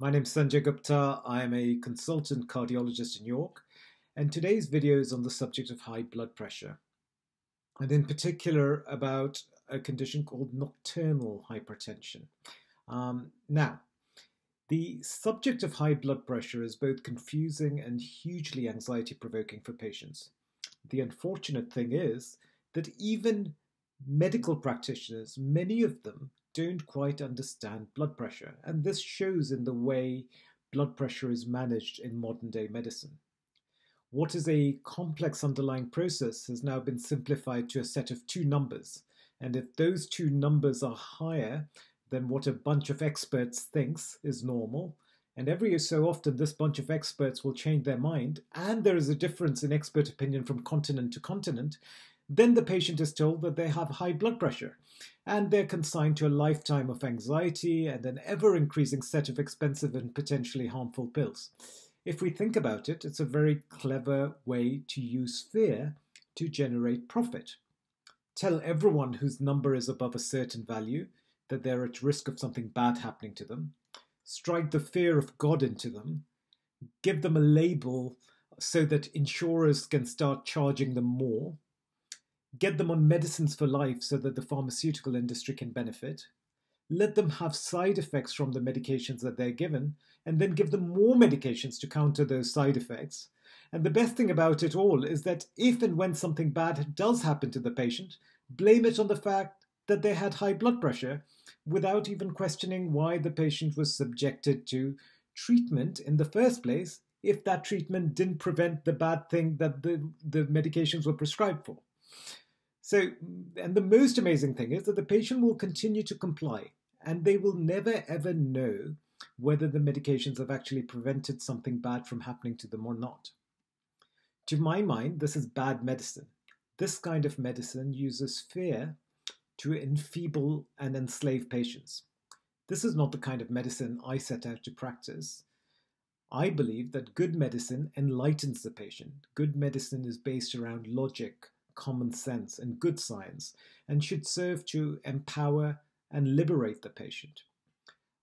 My name is Sanjay Gupta. I am a consultant cardiologist in York, and today's video is on the subject of high blood pressure, and in particular about a condition called nocturnal hypertension. Um, now, the subject of high blood pressure is both confusing and hugely anxiety provoking for patients. The unfortunate thing is that even medical practitioners, many of them, don't quite understand blood pressure, and this shows in the way blood pressure is managed in modern day medicine. What is a complex underlying process has now been simplified to a set of two numbers, and if those two numbers are higher than what a bunch of experts thinks is normal, and every so often this bunch of experts will change their mind, and there is a difference in expert opinion from continent to continent, then the patient is told that they have high blood pressure and they're consigned to a lifetime of anxiety and an ever increasing set of expensive and potentially harmful pills. If we think about it, it's a very clever way to use fear to generate profit. Tell everyone whose number is above a certain value that they're at risk of something bad happening to them, strike the fear of God into them, give them a label so that insurers can start charging them more get them on medicines for life so that the pharmaceutical industry can benefit, let them have side effects from the medications that they're given, and then give them more medications to counter those side effects. And the best thing about it all is that if and when something bad does happen to the patient, blame it on the fact that they had high blood pressure without even questioning why the patient was subjected to treatment in the first place if that treatment didn't prevent the bad thing that the, the medications were prescribed for. So, and the most amazing thing is that the patient will continue to comply and they will never ever know whether the medications have actually prevented something bad from happening to them or not. To my mind, this is bad medicine. This kind of medicine uses fear to enfeeble and enslave patients. This is not the kind of medicine I set out to practice. I believe that good medicine enlightens the patient. Good medicine is based around logic, common sense and good science and should serve to empower and liberate the patient.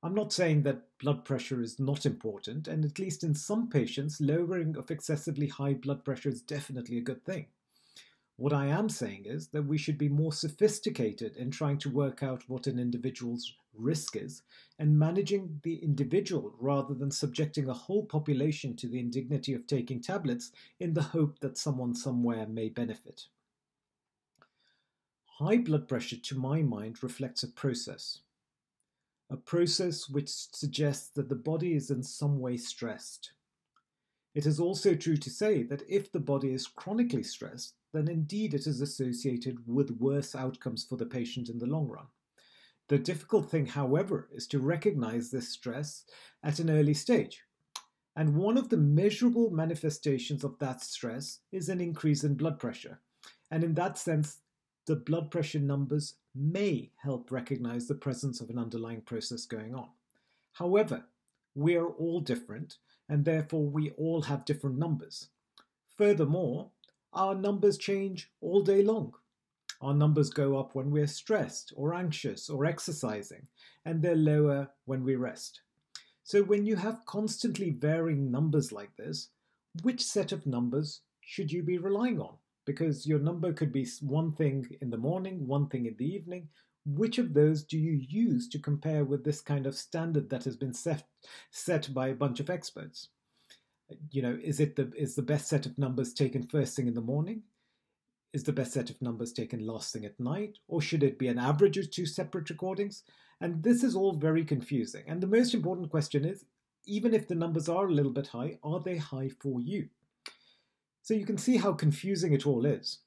I'm not saying that blood pressure is not important, and at least in some patients, lowering of excessively high blood pressure is definitely a good thing. What I am saying is that we should be more sophisticated in trying to work out what an individual's risk is and managing the individual rather than subjecting a whole population to the indignity of taking tablets in the hope that someone somewhere may benefit. High blood pressure, to my mind, reflects a process. A process which suggests that the body is in some way stressed. It is also true to say that if the body is chronically stressed, then indeed it is associated with worse outcomes for the patient in the long run. The difficult thing, however, is to recognize this stress at an early stage. And one of the measurable manifestations of that stress is an increase in blood pressure. And in that sense, the blood pressure numbers may help recognize the presence of an underlying process going on. However, we are all different and therefore we all have different numbers. Furthermore, our numbers change all day long. Our numbers go up when we're stressed or anxious or exercising, and they're lower when we rest. So, when you have constantly varying numbers like this, which set of numbers should you be relying on? Because your number could be one thing in the morning, one thing in the evening. Which of those do you use to compare with this kind of standard that has been set set by a bunch of experts? You know, is it the is the best set of numbers taken first thing in the morning? Is the best set of numbers taken last thing at night? Or should it be an average of two separate recordings? And this is all very confusing. And the most important question is even if the numbers are a little bit high, are they high for you? So you can see how confusing it all is.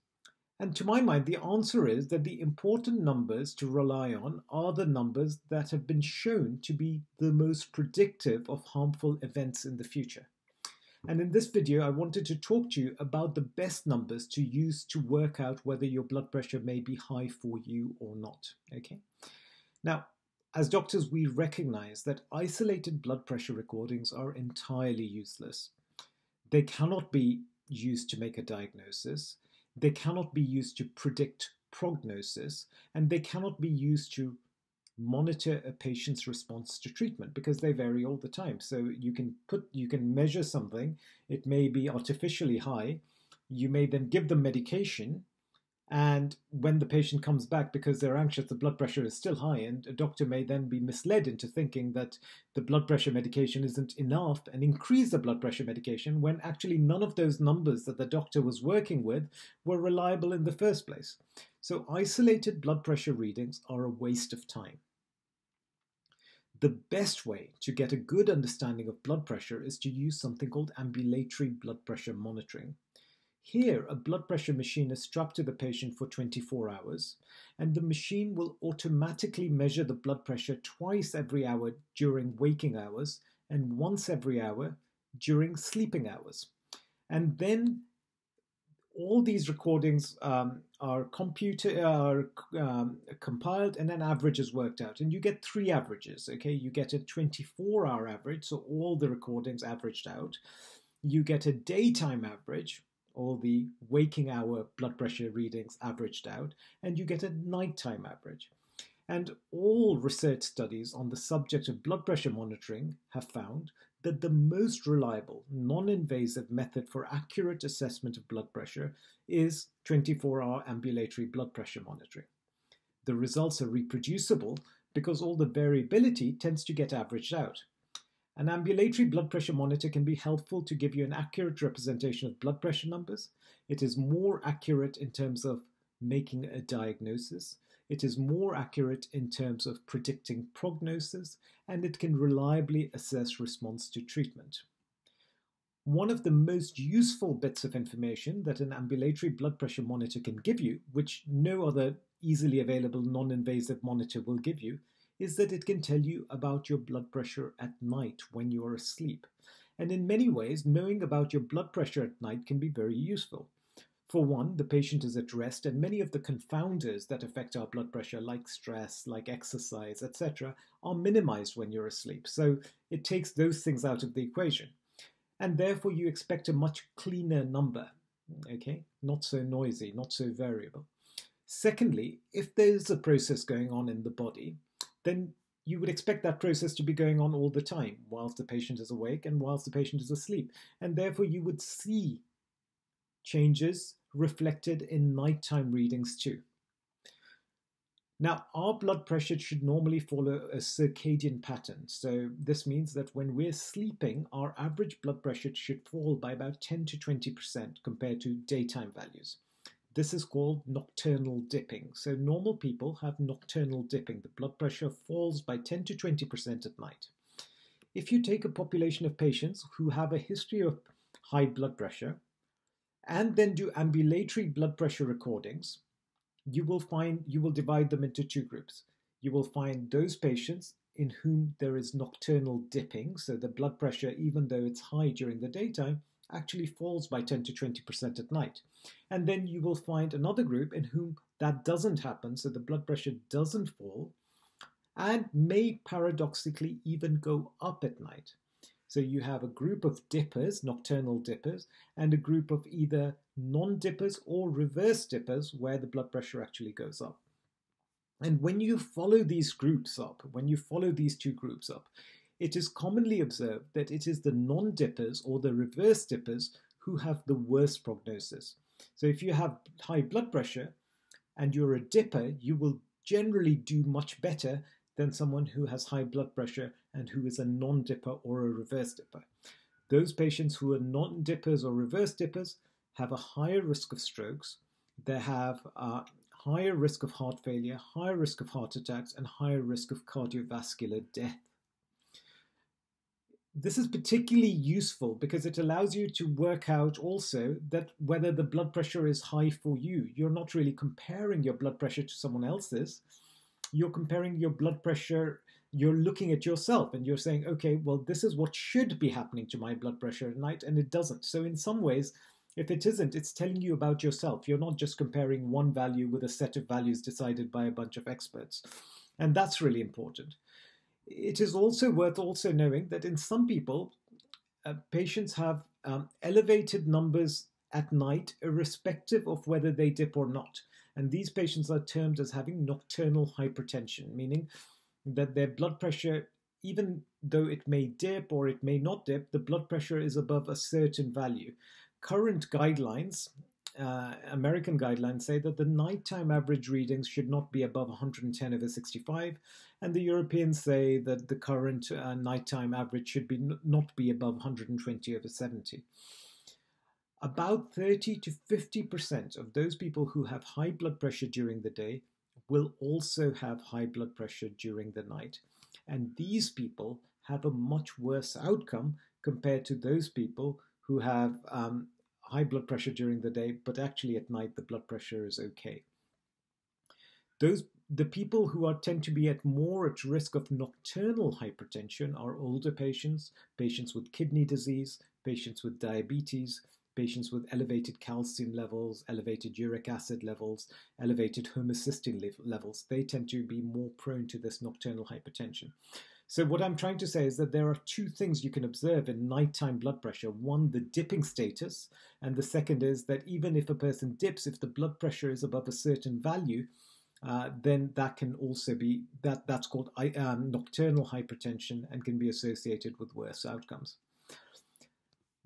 And to my mind, the answer is that the important numbers to rely on are the numbers that have been shown to be the most predictive of harmful events in the future. And in this video, I wanted to talk to you about the best numbers to use to work out whether your blood pressure may be high for you or not. Okay. Now, as doctors, we recognize that isolated blood pressure recordings are entirely useless. They cannot be used to make a diagnosis, they cannot be used to predict prognosis, and they cannot be used to monitor a patient's response to treatment because they vary all the time. So you can put you can measure something, it may be artificially high. You may then give them medication and when the patient comes back because they're anxious, the blood pressure is still high, and a doctor may then be misled into thinking that the blood pressure medication isn't enough and increase the blood pressure medication when actually none of those numbers that the doctor was working with were reliable in the first place. So, isolated blood pressure readings are a waste of time. The best way to get a good understanding of blood pressure is to use something called ambulatory blood pressure monitoring. Here, a blood pressure machine is strapped to the patient for 24 hours, and the machine will automatically measure the blood pressure twice every hour during waking hours and once every hour during sleeping hours. And then all these recordings um, are computer are um, compiled and then averages worked out. And you get three averages okay? You get a 24 hour average so all the recordings averaged out. You get a daytime average all the waking hour blood pressure readings averaged out, and you get a nighttime average. And all research studies on the subject of blood pressure monitoring have found that the most reliable, non invasive method for accurate assessment of blood pressure is 24 hour ambulatory blood pressure monitoring. The results are reproducible because all the variability tends to get averaged out. An ambulatory blood pressure monitor can be helpful to give you an accurate representation of blood pressure numbers. It is more accurate in terms of making a diagnosis. It is more accurate in terms of predicting prognosis, and it can reliably assess response to treatment. One of the most useful bits of information that an ambulatory blood pressure monitor can give you, which no other easily available non invasive monitor will give you, is that it can tell you about your blood pressure at night when you are asleep. And in many ways, knowing about your blood pressure at night can be very useful. For one, the patient is at rest, and many of the confounders that affect our blood pressure, like stress, like exercise, etc., are minimized when you're asleep. So it takes those things out of the equation. And therefore, you expect a much cleaner number, okay? Not so noisy, not so variable. Secondly, if there's a process going on in the body, then you would expect that process to be going on all the time whilst the patient is awake and whilst the patient is asleep. And therefore, you would see changes reflected in nighttime readings too. Now, our blood pressure should normally follow a circadian pattern. So, this means that when we're sleeping, our average blood pressure should fall by about 10 to 20% compared to daytime values. This is called nocturnal dipping. So normal people have nocturnal dipping. The blood pressure falls by 10 to 20% at night. If you take a population of patients who have a history of high blood pressure and then do ambulatory blood pressure recordings, you will find you will divide them into two groups. You will find those patients in whom there is nocturnal dipping, so the blood pressure, even though it's high during the daytime, actually falls by 10 to 20% at night. And then you will find another group in whom that doesn't happen, so the blood pressure doesn't fall, and may paradoxically even go up at night. So you have a group of dippers, nocturnal dippers, and a group of either non dippers or reverse dippers where the blood pressure actually goes up. And when you follow these groups up, when you follow these two groups up, it is commonly observed that it is the non dippers or the reverse dippers who have the worst prognosis. So, if you have high blood pressure and you're a dipper, you will generally do much better than someone who has high blood pressure and who is a non dipper or a reverse dipper. Those patients who are non dippers or reverse dippers have a higher risk of strokes, they have a higher risk of heart failure, higher risk of heart attacks, and higher risk of cardiovascular death this is particularly useful because it allows you to work out also that whether the blood pressure is high for you. You're not really comparing your blood pressure to someone else's. You're comparing your blood pressure, you're looking at yourself and you're saying, okay, well, this is what should be happening to my blood pressure at night, and it doesn't. So, in some ways, if it isn't, it's telling you about yourself. You're not just comparing one value with a set of values decided by a bunch of experts. And that's really important it is also worth also knowing that in some people, uh, patients have um, elevated numbers at night, irrespective of whether they dip or not. And these patients are termed as having nocturnal hypertension, meaning that their blood pressure, even though it may dip or it may not dip, the blood pressure is above a certain value. Current guidelines, uh, American guidelines say that the nighttime average readings should not be above 110 over 65, and the Europeans say that the current uh, nighttime average should be not be above 120 over 70. About 30 to 50% of those people who have high blood pressure during the day will also have high blood pressure during the night. And these people have a much worse outcome compared to those people who have um, high blood pressure during the day, but actually at night the blood pressure is okay. Those the people who are tend to be at more at risk of nocturnal hypertension are older patients, patients with kidney disease, patients with diabetes, patients with elevated calcium levels, elevated uric acid levels, elevated homocysteine levels, they tend to be more prone to this nocturnal hypertension. So, what I'm trying to say is that there are two things you can observe in nighttime blood pressure one, the dipping status, and the second is that even if a person dips, if the blood pressure is above a certain value, uh, then that can also be that that's called um, nocturnal hypertension and can be associated with worse outcomes.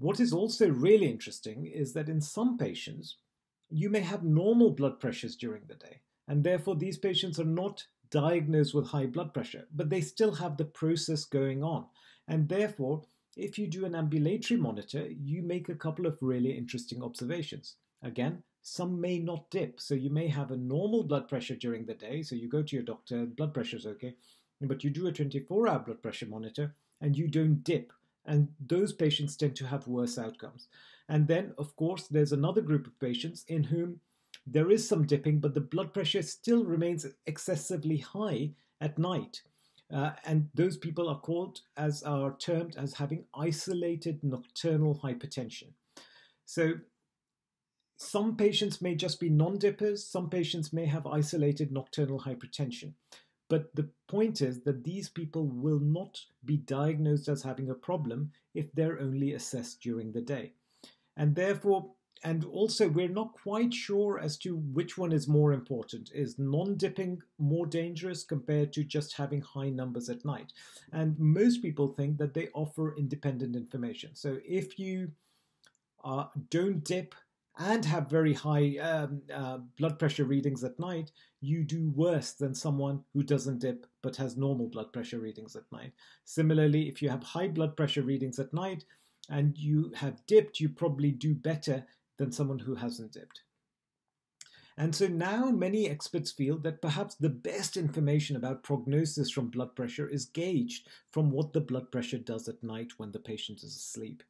What is also really interesting is that in some patients, you may have normal blood pressures during the day, and therefore these patients are not diagnosed with high blood pressure, but they still have the process going on. And therefore, if you do an ambulatory monitor, you make a couple of really interesting observations. Again, some may not dip, so you may have a normal blood pressure during the day, so you go to your doctor, blood pressure is okay, but you do a 24 hour blood pressure monitor and you don't dip and those patients tend to have worse outcomes. And then, of course, there's another group of patients in whom there is some dipping, but the blood pressure still remains excessively high at night. Uh, and those people are called as are termed as having isolated nocturnal hypertension. So some patients may just be non-dippers, some patients may have isolated nocturnal hypertension. But the point is that these people will not be diagnosed as having a problem if they're only assessed during the day. And therefore, and also we're not quite sure as to which one is more important. Is non-dipping more dangerous compared to just having high numbers at night? And most people think that they offer independent information. So if you uh, don't dip and have very high um, uh, blood pressure readings at night, you do worse than someone who doesn't dip but has normal blood pressure readings at night. Similarly, if you have high blood pressure readings at night and you have dipped, you probably do better than someone who hasn't dipped. And so now many experts feel that perhaps the best information about prognosis from blood pressure is gauged from what the blood pressure does at night when the patient is asleep.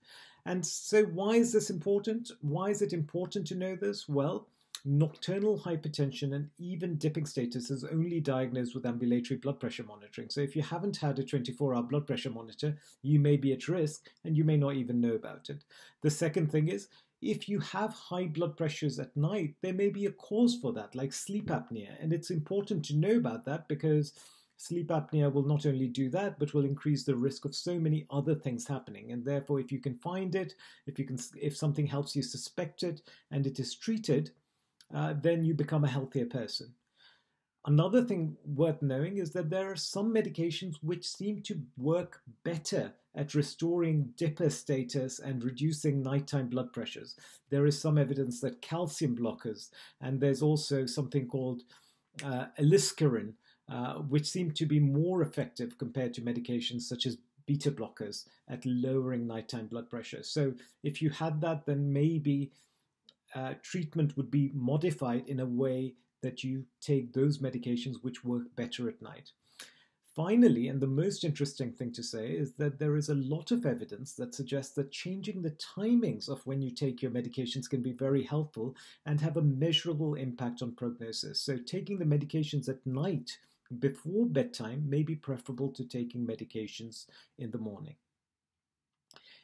And so, why is this important? Why is it important to know this? Well, nocturnal hypertension and even dipping status is only diagnosed with ambulatory blood pressure monitoring. So, if you haven't had a 24 hour blood pressure monitor, you may be at risk and you may not even know about it. The second thing is, if you have high blood pressures at night, there may be a cause for that, like sleep apnea. And it's important to know about that because sleep apnea will not only do that, but will increase the risk of so many other things happening. And therefore, if you can find it, if you can, if something helps you suspect it and it is treated, uh, then you become a healthier person. Another thing worth knowing is that there are some medications which seem to work better at restoring dipper status and reducing nighttime blood pressures. There is some evidence that calcium blockers, and there's also something called uh, aliskiren, uh, which seem to be more effective compared to medications such as beta blockers at lowering nighttime blood pressure. So if you had that, then maybe uh, treatment would be modified in a way that you take those medications which work better at night. Finally, and the most interesting thing to say is that there is a lot of evidence that suggests that changing the timings of when you take your medications can be very helpful and have a measurable impact on prognosis. So, taking the medications at night before bedtime may be preferable to taking medications in the morning.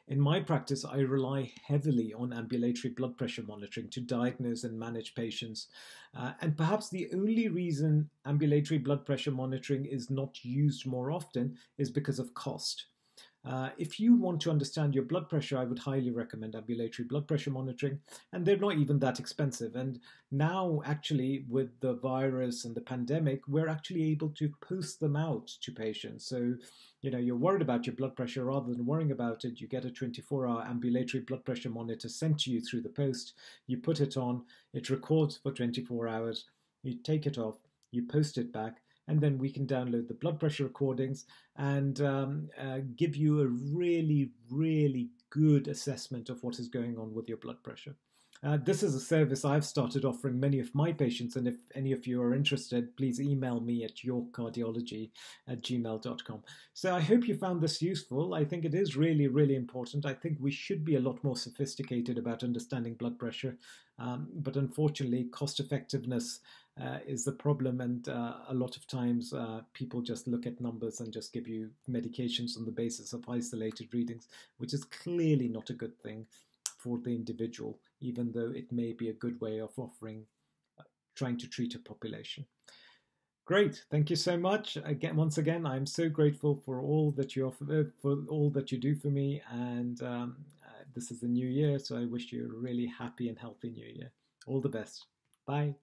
In my practice, I rely heavily on ambulatory blood pressure monitoring to diagnose and manage patients. Uh, and perhaps the only reason ambulatory blood pressure monitoring is not used more often is because of cost. Uh, if you want to understand your blood pressure, I would highly recommend ambulatory blood pressure monitoring, and they're not even that expensive. And now, actually, with the virus and the pandemic, we're actually able to post them out to patients. So, you know, you're worried about your blood pressure rather than worrying about it. You get a 24 hour ambulatory blood pressure monitor sent to you through the post. You put it on, it records for 24 hours, you take it off, you post it back and then we can download the blood pressure recordings and um, uh, give you a really, really good assessment of what is going on with your blood pressure. Uh, this is a service I've started offering many of my patients, and if any of you are interested, please email me at yorkcardiology at gmail.com. So I hope you found this useful. I think it is really, really important. I think we should be a lot more sophisticated about understanding blood pressure, um, but unfortunately, cost effectiveness uh, is the problem, and uh, a lot of times uh, people just look at numbers and just give you medications on the basis of isolated readings, which is clearly not a good thing for the individual, even though it may be a good way of offering, uh, trying to treat a population. Great, thank you so much. Again, once again, I'm so grateful for all that you offer, uh, for all that you do for me, and um, uh, this is the new year, so I wish you a really happy and healthy new year. All the best. Bye.